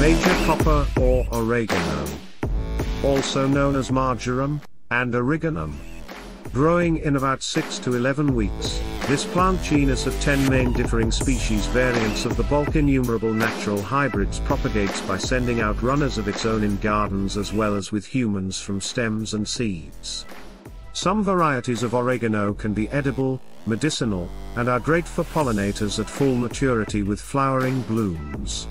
Major copper or oregano. Also known as marjoram, and origanum. Growing in about 6 to 11 weeks, this plant genus of 10 main differing species variants of the bulk innumerable natural hybrids propagates by sending out runners of its own in gardens as well as with humans from stems and seeds. Some varieties of oregano can be edible, medicinal, and are great for pollinators at full maturity with flowering blooms.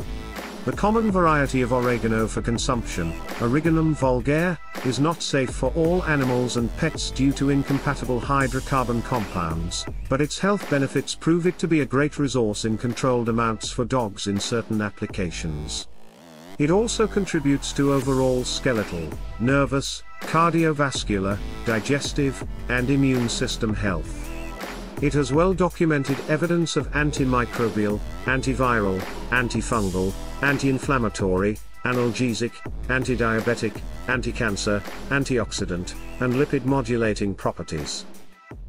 The common variety of oregano for consumption, Origanum vulgare, is not safe for all animals and pets due to incompatible hydrocarbon compounds, but its health benefits prove it to be a great resource in controlled amounts for dogs in certain applications. It also contributes to overall skeletal, nervous, cardiovascular, digestive, and immune system health. It has well documented evidence of antimicrobial, antiviral, antifungal, anti-inflammatory, analgesic, anti-diabetic, anti-cancer, antioxidant, and lipid modulating properties.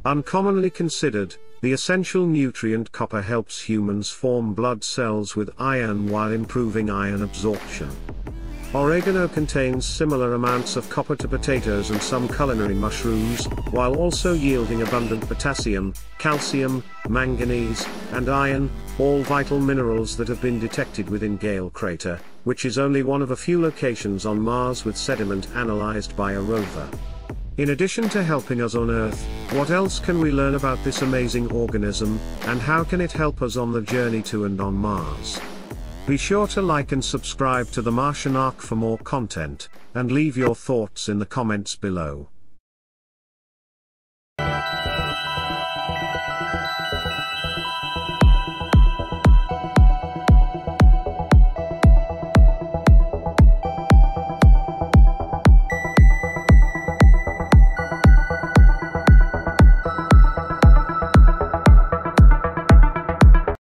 Uncommonly considered, the essential nutrient copper helps humans form blood cells with iron while improving iron absorption. Oregano contains similar amounts of copper to potatoes and some culinary mushrooms, while also yielding abundant potassium, calcium, manganese, and iron, all vital minerals that have been detected within Gale crater, which is only one of a few locations on Mars with sediment analyzed by a rover. In addition to helping us on Earth, what else can we learn about this amazing organism, and how can it help us on the journey to and on Mars? Be sure to like and subscribe to The Martian Ark for more content, and leave your thoughts in the comments below.